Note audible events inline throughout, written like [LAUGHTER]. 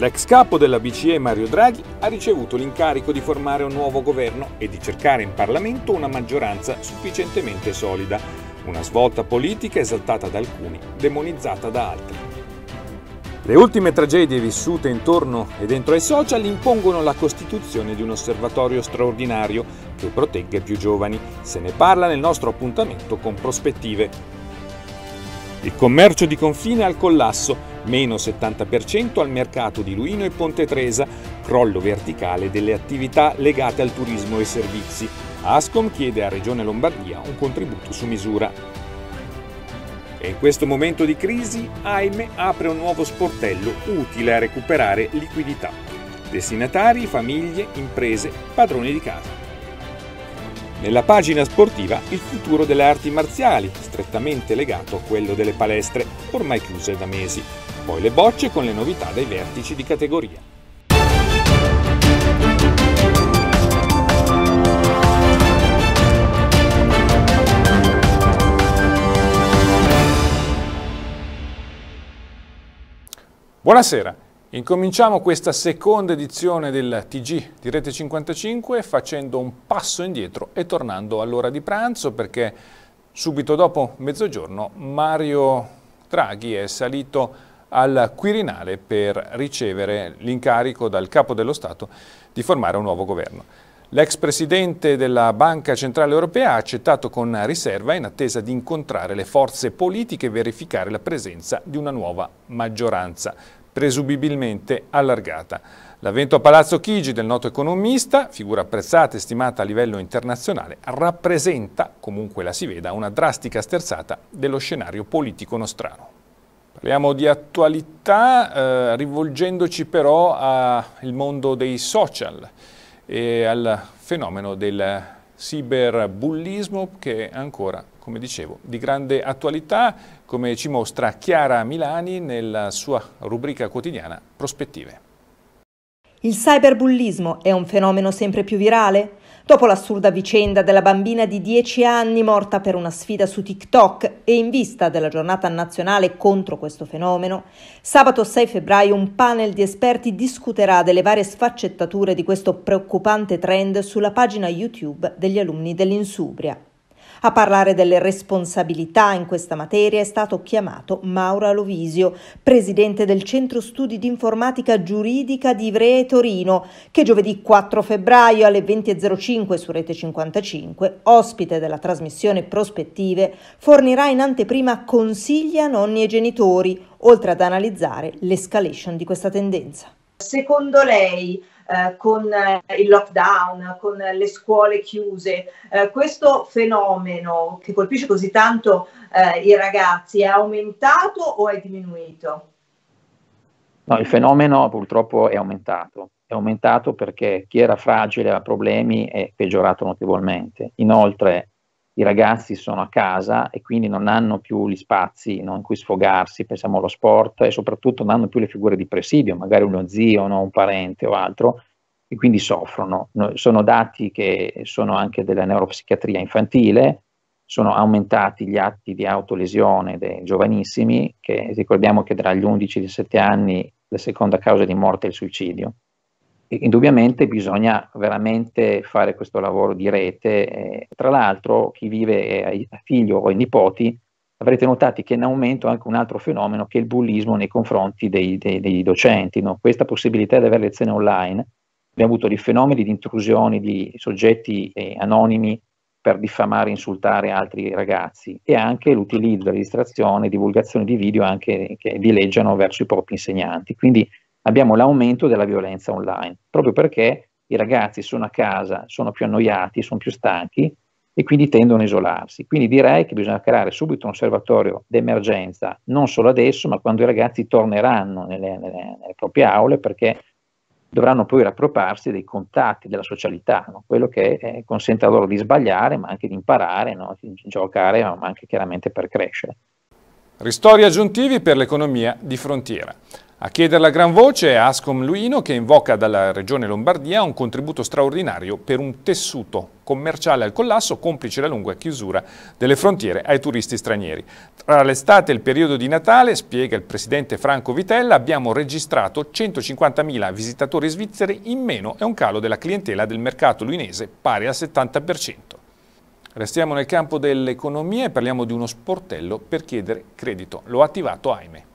L'ex capo della BCE Mario Draghi ha ricevuto l'incarico di formare un nuovo governo e di cercare in Parlamento una maggioranza sufficientemente solida, una svolta politica esaltata da alcuni, demonizzata da altri. Le ultime tragedie vissute intorno e dentro ai social impongono la costituzione di un osservatorio straordinario che protegga i più giovani. Se ne parla nel nostro appuntamento con prospettive. Il commercio di confine al collasso, meno 70% al mercato di Luino e Ponte Tresa, crollo verticale delle attività legate al turismo e servizi. Ascom chiede a Regione Lombardia un contributo su misura. E in questo momento di crisi, AIME apre un nuovo sportello utile a recuperare liquidità. Destinatari, famiglie, imprese, padroni di casa. Nella pagina sportiva il futuro delle arti marziali, strettamente legato a quello delle palestre, ormai chiuse da mesi. Poi le bocce con le novità dai vertici di categoria. Buonasera. Incominciamo questa seconda edizione del TG di Rete 55 facendo un passo indietro e tornando all'ora di pranzo perché subito dopo mezzogiorno Mario Draghi è salito al Quirinale per ricevere l'incarico dal Capo dello Stato di formare un nuovo governo. L'ex presidente della Banca Centrale Europea ha accettato con riserva in attesa di incontrare le forze politiche e verificare la presenza di una nuova maggioranza presumibilmente allargata. L'avvento a Palazzo Chigi del noto economista, figura apprezzata e stimata a livello internazionale, rappresenta, comunque la si veda, una drastica sterzata dello scenario politico nostrano. Parliamo di attualità eh, rivolgendoci però al mondo dei social e al fenomeno del cyberbullismo che ancora come dicevo, di grande attualità, come ci mostra Chiara Milani nella sua rubrica quotidiana Prospettive. Il cyberbullismo è un fenomeno sempre più virale? Dopo l'assurda vicenda della bambina di 10 anni morta per una sfida su TikTok e in vista della giornata nazionale contro questo fenomeno, sabato 6 febbraio un panel di esperti discuterà delle varie sfaccettature di questo preoccupante trend sulla pagina YouTube degli alunni dell'Insubria. A parlare delle responsabilità in questa materia è stato chiamato Mauro Lovisio, presidente del Centro Studi di Informatica Giuridica di Ivrea Torino, che giovedì 4 febbraio alle 20.05 su Rete 55, ospite della trasmissione Prospettive, fornirà in anteprima consigli a nonni e genitori, oltre ad analizzare l'escalation di questa tendenza. Secondo lei eh, con eh, il lockdown, con le scuole chiuse, eh, questo fenomeno che colpisce così tanto eh, i ragazzi è aumentato o è diminuito? No, il fenomeno purtroppo è aumentato. È aumentato perché chi era fragile a problemi è peggiorato notevolmente. Inoltre i ragazzi sono a casa e quindi non hanno più gli spazi no, in cui sfogarsi, pensiamo allo sport e soprattutto non hanno più le figure di presidio, magari uno zio, no, un parente o altro, e quindi soffrono. No, sono dati che sono anche della neuropsichiatria infantile, sono aumentati gli atti di autolesione dei giovanissimi, che ricordiamo che tra gli 11 e i 17 anni la seconda causa di morte è il suicidio indubbiamente bisogna veramente fare questo lavoro di rete. Eh, tra l'altro, chi vive a figlio o ai nipoti, avrete notato che è in aumento anche un altro fenomeno che è il bullismo nei confronti dei, dei, dei docenti. No? Questa possibilità di avere lezioni online, abbiamo avuto dei fenomeni di intrusioni di soggetti eh, anonimi per diffamare e insultare altri ragazzi e anche l'utilizzo, la registrazione, divulgazione di video anche che dileggiano verso i propri insegnanti. Quindi abbiamo l'aumento della violenza online, proprio perché i ragazzi sono a casa, sono più annoiati, sono più stanchi e quindi tendono a isolarsi. Quindi direi che bisogna creare subito un osservatorio d'emergenza, non solo adesso, ma quando i ragazzi torneranno nelle, nelle, nelle proprie aule, perché dovranno poi rappropriarsi dei contatti, della socialità, no? quello che eh, consente loro di sbagliare, ma anche di imparare, no? di giocare, ma anche chiaramente per crescere. Ristori aggiuntivi per l'economia di frontiera. A chiederla a gran voce è Ascom Luino che invoca dalla Regione Lombardia un contributo straordinario per un tessuto commerciale al collasso complice la lunga chiusura delle frontiere ai turisti stranieri. Tra l'estate e il periodo di Natale, spiega il presidente Franco Vitella, abbiamo registrato 150.000 visitatori svizzeri in meno e un calo della clientela del mercato luinese pari al 70%. Restiamo nel campo dell'economia e parliamo di uno sportello per chiedere credito. Lo ha attivato AIME.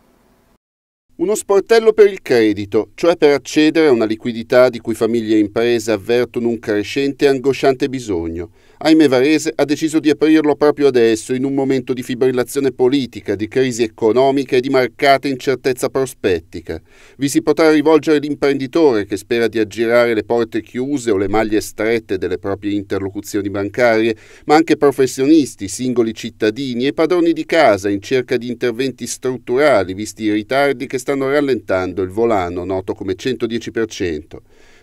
Uno sportello per il credito, cioè per accedere a una liquidità di cui famiglie e imprese avvertono un crescente e angosciante bisogno. Aime Varese ha deciso di aprirlo proprio adesso, in un momento di fibrillazione politica, di crisi economica e di marcata incertezza prospettica. Vi si potrà rivolgere l'imprenditore che spera di aggirare le porte chiuse o le maglie strette delle proprie interlocuzioni bancarie, ma anche professionisti, singoli cittadini e padroni di casa in cerca di interventi strutturali, visti i ritardi che stanno rallentando il volano noto come 110%.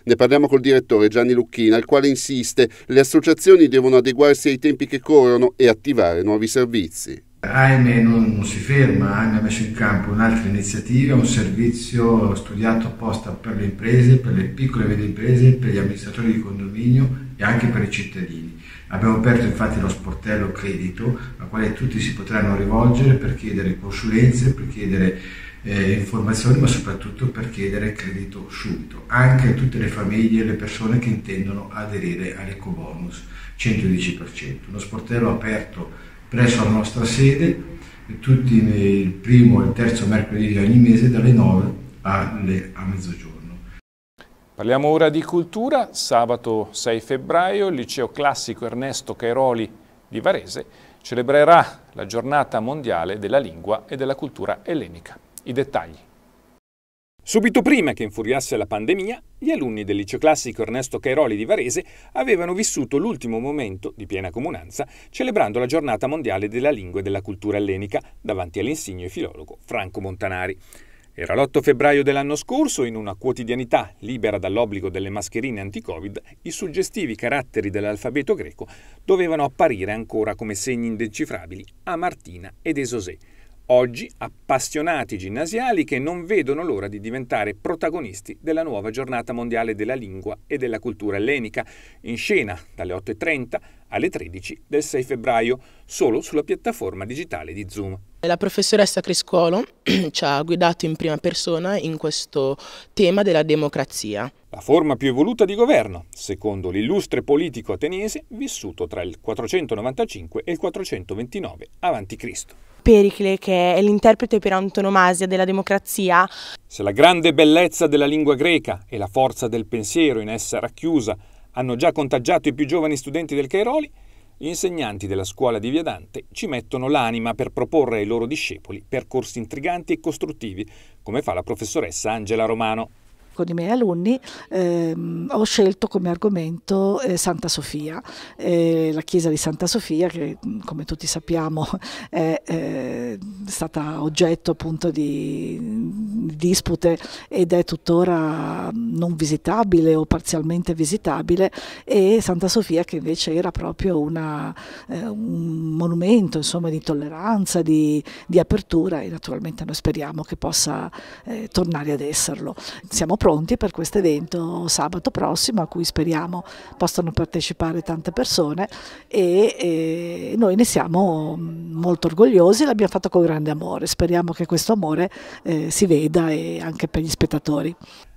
Ne parliamo col direttore Gianni Lucchina, il quale insiste le associazioni devono adeguarsi ai tempi che corrono e attivare nuovi servizi. AIME non, non, si ferma, AIME ha messo in campo un'altra iniziativa, un servizio studiato apposta per le imprese, per le piccole e medie imprese, per gli amministratori di condominio e anche per i cittadini. Abbiamo aperto infatti lo sportello credito al quale tutti si potranno rivolgere per chiedere consulenze, per chiedere eh, informazioni, ma soprattutto per chiedere credito subito, anche a tutte le famiglie e le persone che intendono aderire all'ecobonus 110%. Uno sportello aperto presso la nostra sede, tutti il primo e il terzo mercoledì di ogni mese dalle 9 alle, a mezzogiorno. Parliamo ora di cultura. Sabato 6 febbraio il liceo classico Ernesto Cairoli di Varese celebrerà la giornata mondiale della lingua e della cultura ellenica. I dettagli. Subito prima che infuriasse la pandemia, gli alunni del liceo classico Ernesto Cairoli di Varese avevano vissuto l'ultimo momento di piena comunanza celebrando la giornata mondiale della lingua e della cultura ellenica davanti all'insigne filologo Franco Montanari. Era l'8 febbraio dell'anno scorso, in una quotidianità libera dall'obbligo delle mascherine anti-Covid, i suggestivi caratteri dell'alfabeto greco dovevano apparire ancora come segni indecifrabili a Martina ed Esosè, Oggi appassionati ginnasiali che non vedono l'ora di diventare protagonisti della nuova giornata mondiale della lingua e della cultura ellenica, in scena dalle 8.30 alle 13 del 6 febbraio, solo sulla piattaforma digitale di Zoom. La professoressa Criscuolo [CLEARS THROAT] ci ha guidato in prima persona in questo tema della democrazia. La forma più evoluta di governo, secondo l'illustre politico ateniese vissuto tra il 495 e il 429 a.C. Pericle, che è l'interprete per antonomasia della democrazia. Se la grande bellezza della lingua greca e la forza del pensiero in essa racchiusa hanno già contagiato i più giovani studenti del Cairoli, gli insegnanti della scuola di Viadante ci mettono l'anima per proporre ai loro discepoli percorsi intriganti e costruttivi, come fa la professoressa Angela Romano con i miei alunni ehm, ho scelto come argomento eh, Santa Sofia, eh, la chiesa di Santa Sofia che come tutti sappiamo [LAUGHS] è eh, stata oggetto appunto di, di, dispute ed è tuttora non visitabile o parzialmente visitabile e Santa Sofia che invece era proprio una, eh, un monumento insomma, di tolleranza, di, di, apertura e naturalmente noi speriamo che possa eh, tornare ad esserlo. Siamo pronti per questo evento sabato prossimo a cui speriamo possano partecipare tante persone e, e noi ne siamo molto orgogliosi, l'abbiamo fatto con grande amore, speriamo che questo amore eh, si veda e anche per gli spettatori.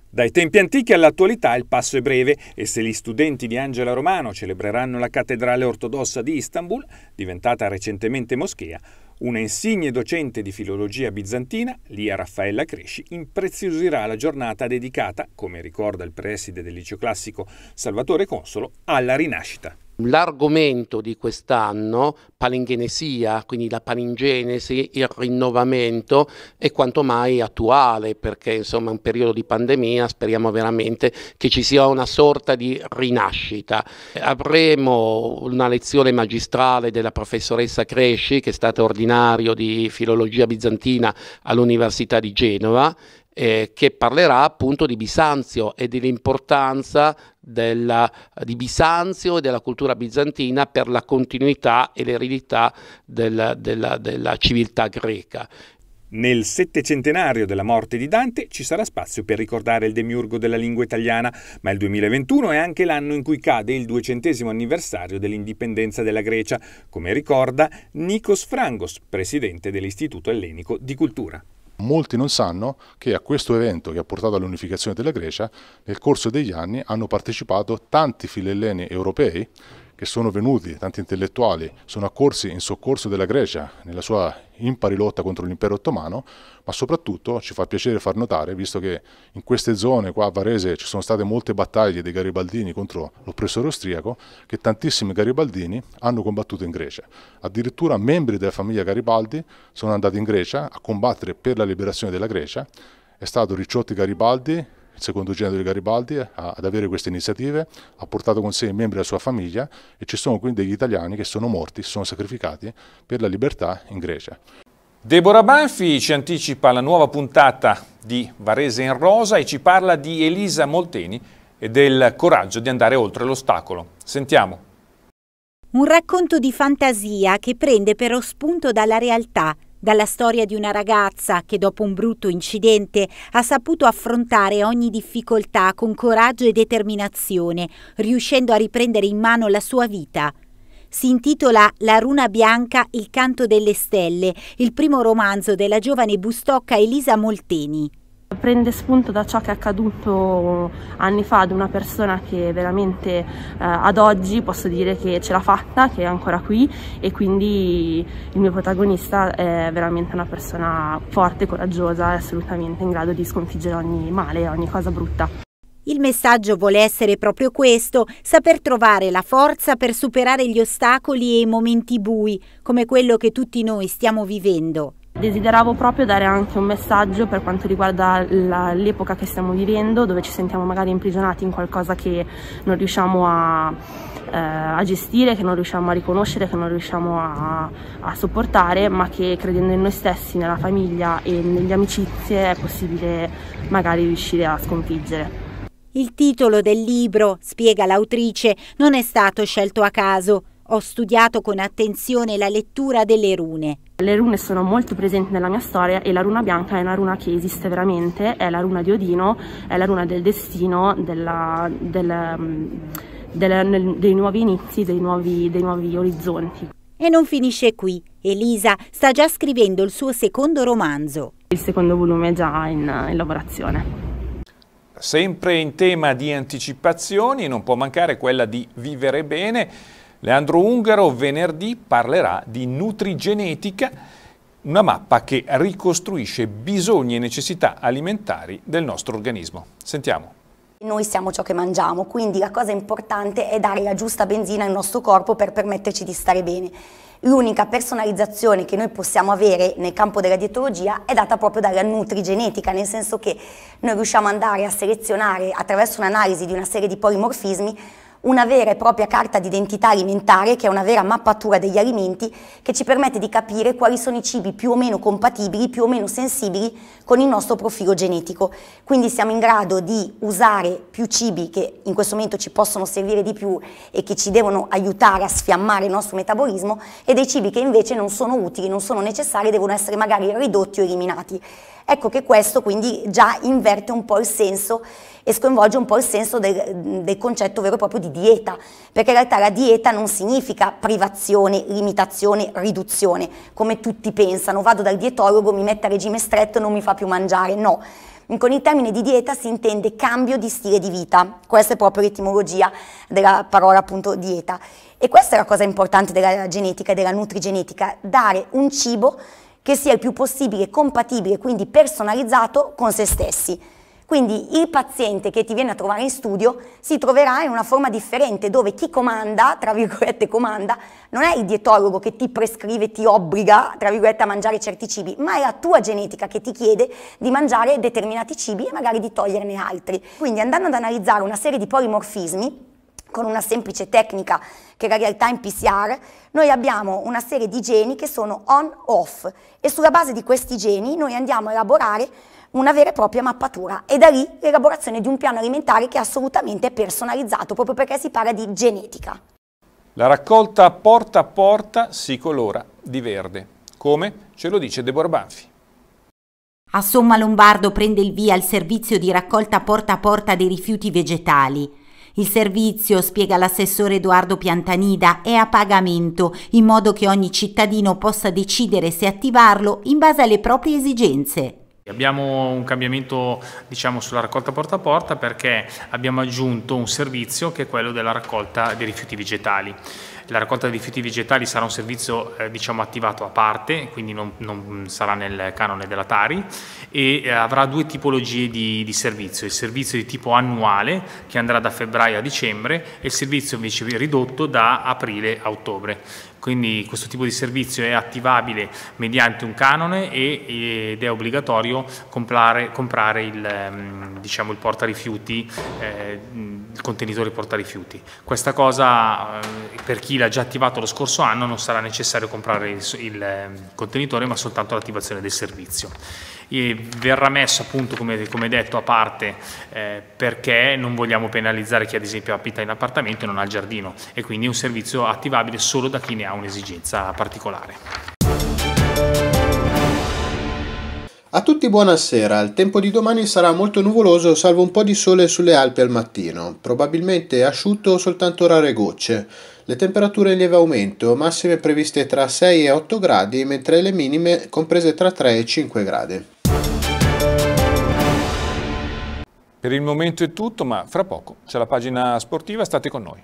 Dai tempi antichi all'attualità il passo è breve e se gli studenti di Angela Romano celebreranno la cattedrale ortodossa di Istanbul, diventata recentemente moschea, una insigne docente di filologia bizantina, Lia Raffaella Cresci, impreziosirà la giornata dedicata, come ricorda il preside del liceo classico Salvatore Consolo, alla rinascita. L'argomento di quest'anno, palingenesia, quindi la palingenesi, il rinnovamento, è quanto mai attuale perché insomma è un periodo di pandemia, speriamo veramente che ci sia una sorta di rinascita. Avremo una lezione magistrale della professoressa Cresci, che è stata ordinario di filologia bizantina all'Università di Genova, eh, che parlerà appunto di Bisanzio e dell'importanza della, di Bisanzio e della cultura bizantina per la continuità e l'eredità della, della, della civiltà greca. Nel settecentenario della morte di Dante ci sarà spazio per ricordare il demiurgo della lingua italiana, ma il 2021 è anche l'anno in cui cade il duecentesimo anniversario dell'indipendenza della Grecia, come ricorda Nikos Frangos, presidente dell'Istituto Ellenico di Cultura. Molti non sanno che a questo evento che ha portato all'unificazione della Grecia, nel corso degli anni hanno partecipato tanti filelleni europei che sono venuti, tanti intellettuali, sono accorsi in soccorso della Grecia nella sua impari lotta contro l'impero ottomano, ma soprattutto ci fa piacere far notare, visto che in queste zone, qua a Varese, ci sono state molte battaglie dei garibaldini contro l'oppressore austriaco, che tantissimi garibaldini hanno combattuto in Grecia. Addirittura membri della famiglia Garibaldi sono andati in Grecia a combattere per la liberazione della Grecia. È stato Ricciotti Garibaldi, il secondo genere di Garibaldi, ad avere queste iniziative, ha portato con sé i membri della sua famiglia e ci sono quindi degli italiani che sono morti, si sono sacrificati per la libertà in Grecia. Deborah Banfi ci anticipa la nuova puntata di Varese in Rosa e ci parla di Elisa Molteni e del coraggio di andare oltre l'ostacolo. Sentiamo. Un racconto di fantasia che prende però spunto dalla realtà dalla storia di una ragazza che dopo un brutto incidente ha saputo affrontare ogni difficoltà con coraggio e determinazione, riuscendo a riprendere in mano la sua vita. Si intitola La runa bianca, il canto delle stelle, il primo romanzo della giovane bustocca Elisa Molteni. Prende spunto da ciò che è accaduto anni fa ad una persona che veramente eh, ad oggi posso dire che ce l'ha fatta, che è ancora qui e quindi il mio protagonista è veramente una persona forte, coraggiosa e assolutamente in grado di sconfiggere ogni male, ogni cosa brutta. Il messaggio vuole essere proprio questo, saper trovare la forza per superare gli ostacoli e i momenti bui, come quello che tutti noi stiamo vivendo. Desideravo proprio dare anche un messaggio per quanto riguarda l'epoca che stiamo vivendo, dove ci sentiamo magari imprigionati in qualcosa che non riusciamo a, eh, a gestire, che non riusciamo a riconoscere, che non riusciamo a, a, sopportare, ma che credendo in noi stessi, nella famiglia e nelle amicizie è possibile magari riuscire a sconfiggere. Il titolo del libro, spiega l'autrice, non è stato scelto a caso. Ho studiato con attenzione la lettura delle rune. Le rune sono molto presenti nella mia storia e la runa bianca è una runa che esiste veramente, è la runa di Odino, è la runa del destino, della, del, mm, del, dei nuovi inizi, dei nuovi, dei nuovi orizzonti. E non finisce qui. Elisa sta già scrivendo il suo secondo romanzo. Il secondo volume è già in, in lavorazione. Sempre in tema di anticipazioni, non può mancare quella di vivere bene. Leandro Ungaro venerdì parlerà di nutrigenetica, una mappa che ricostruisce bisogni e necessità alimentari del nostro organismo. Sentiamo. Noi siamo ciò che mangiamo, quindi la cosa importante è dare la giusta benzina al nostro corpo per permetterci di stare bene. L'unica personalizzazione che noi possiamo avere nel campo della dietologia è data proprio dalla nutrigenetica, nel senso che noi riusciamo ad andare a selezionare attraverso un'analisi di una serie di polimorfismi una vera e propria carta d'identità alimentare, che è una vera mappatura degli alimenti, che ci permette di capire quali sono i cibi più o meno compatibili, più o meno sensibili con il nostro profilo genetico. Quindi siamo in grado di usare più cibi che in questo momento ci possono servire di più e che ci devono aiutare a sfiammare il nostro metabolismo e dei cibi che invece non sono utili, non sono necessari, devono essere magari ridotti o eliminati. Ecco che questo quindi già inverte un po' il senso e sconvolge un po' il senso del, del, concetto vero e proprio di dieta, perché in realtà la dieta non significa privazione, limitazione, riduzione, come tutti pensano, vado dal dietologo, mi mette a regime stretto e non mi fa più mangiare, no. Con il termine di dieta si intende cambio di stile di vita, questa è proprio l'etimologia della parola appunto dieta. E questa è la cosa importante della genetica e della nutrigenetica, dare un cibo che sia il più possibile compatibile, quindi personalizzato con se stessi. Quindi il paziente che ti viene a trovare in studio si troverà in una forma differente dove chi comanda, tra virgolette comanda, non è il dietologo che ti prescrive, ti obbliga, tra virgolette, a mangiare certi cibi, ma è la tua genetica che ti chiede di mangiare determinati cibi e magari di toglierne altri. Quindi andando ad analizzare una serie di polimorfismi, con una semplice tecnica che è la realtà in PCR, noi abbiamo una serie di geni che sono on-off e sulla base di questi geni noi andiamo a elaborare una vera e propria mappatura e da lì l'elaborazione di un piano alimentare che è assolutamente personalizzato, proprio perché si parla di genetica. La raccolta porta a porta si colora di verde. Come? Ce lo dice Deborah Banfi. A Somma Lombardo prende il via il servizio di raccolta porta a porta dei rifiuti vegetali. Il servizio, spiega l'assessore Edoardo Piantanida, è a pagamento, in modo che ogni cittadino possa decidere se attivarlo in base alle proprie esigenze. Abbiamo un cambiamento diciamo, sulla raccolta porta a porta perché abbiamo aggiunto un servizio che è quello della raccolta dei rifiuti vegetali. La raccolta dei rifiuti vegetali sarà un servizio eh, diciamo, attivato a parte, quindi non, non, sarà nel canone della Tari e eh, avrà due tipologie di, di, servizio, il servizio di tipo annuale che andrà da febbraio a dicembre e il servizio invece ridotto da aprile a ottobre quindi questo tipo di servizio è attivabile mediante un canone ed è obbligatorio comprare, comprare il, ehm, diciamo, il portarifiuti, eh, il contenitore portarifiuti. Questa cosa eh, per chi l'ha già attivato lo scorso anno non sarà necessario comprare il, il ehm, contenitore ma soltanto l'attivazione del servizio e verrà messo appunto come, come detto a parte eh, perché non vogliamo penalizzare chi ad esempio abita in appartamento e non ha il giardino e quindi è un servizio attivabile solo da chi ne ha un'esigenza particolare. A tutti buonasera, il tempo di domani sarà molto nuvoloso salvo un po' di sole sulle Alpi al mattino, probabilmente asciutto soltanto rare gocce. Le temperature in lieve aumento, massime previste tra 6 e 8 gradi, mentre le minime comprese tra 3 e 5 gradi. Per il momento è tutto, ma fra poco c'è la pagina sportiva, state con noi.